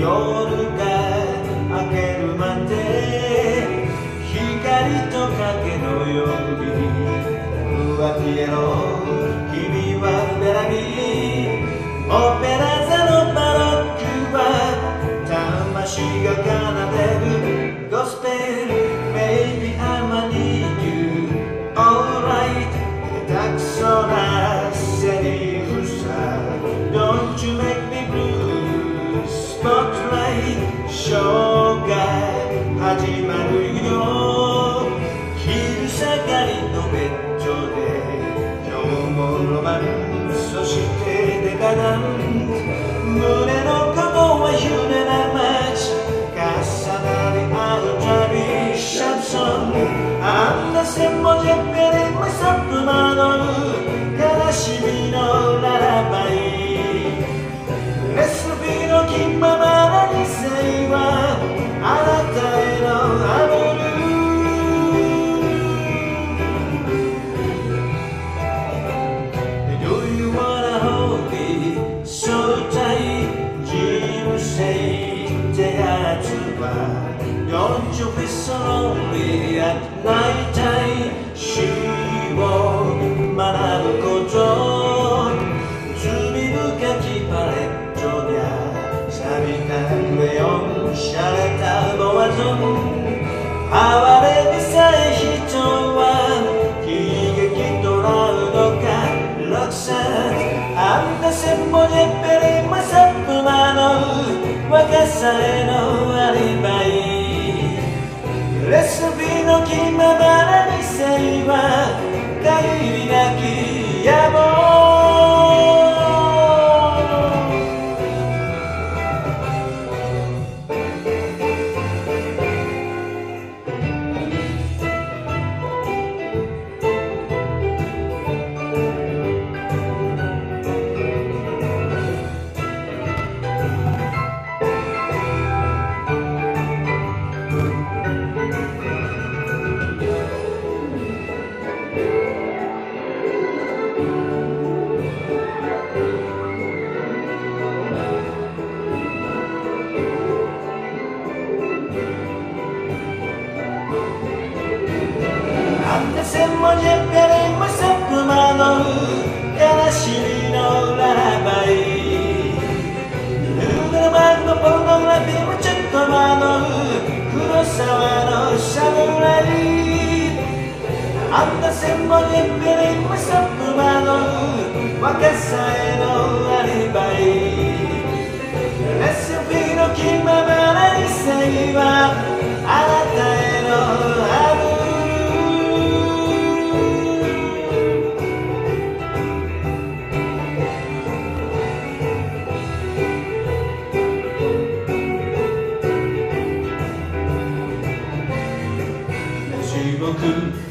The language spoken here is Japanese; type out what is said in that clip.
夜が明けるまで光と影のように浮気への君はベラにオペラ座のバロックは魂が奏で Spotlight ショーが始まるよ。昼下がりのベッドで今日もロマンそしてデカダン胸のことは夢な街重なり合うたびシャンソンあんな線もジ生ってやつは Don't you feel so lonely at night time 死を学ぶこと。罪深きパレットや錆びたクレヨン洒落たボアゾンさえのアリバイ。レスビの気ままな理性はあんな千文字ペリンもサップマの悲しみのララバイヌードルマンのポルノグラフィーもちょっと間の黒沢の侍あんな千文字ペリンもサップマの若さへのアリバイレシピの気ままな理性は Brooklyn